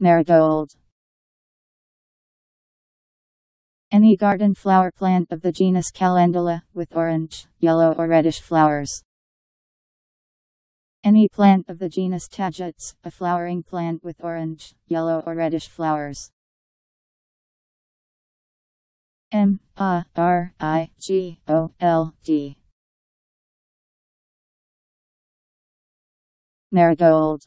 Marigold. Any garden flower plant of the genus Calendula, with orange, yellow or reddish flowers. Any plant of the genus Tagetes, a flowering plant with orange, yellow or reddish flowers. M A R I G O L D Marigold